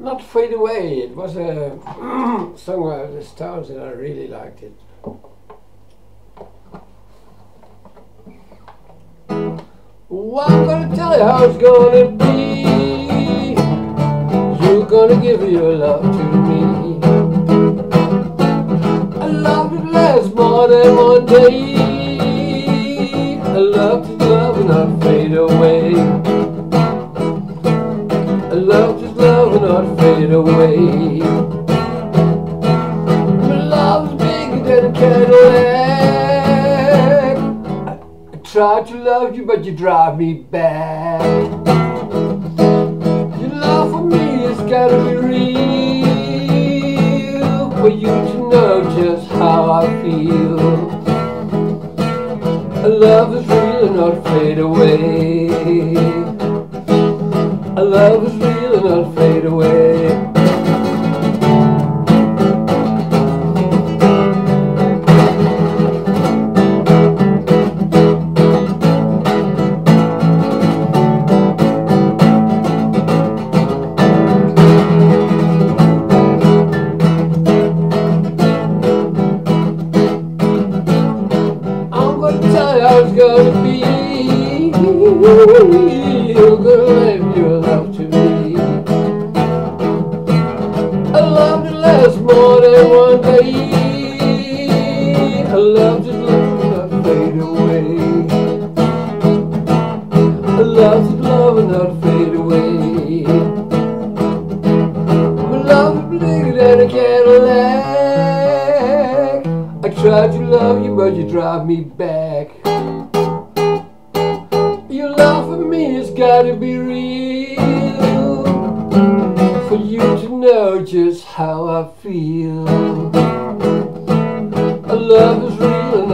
Not Fade Away. It was a song of the Stones and I really liked it. Well, I'm gonna tell you how it's gonna be. You're gonna give your love to me. I love to last more than one day. I love to love and not fade away. Fade away. Love's bigger than Cadillac. I try to love you, but you drive me back. Your love for me has gotta be real for you to know just how I feel. A love is real and not fade away. A love is real and not fade away. How it's gonna be. You're gonna give your love to me. I love to last more than one day. I love to love and fade away. I love to love and not fade away. My love is bigger than a Cadillac. I tried to love you, but you drive me back. Gotta be real for you to know just how I feel. A love is real.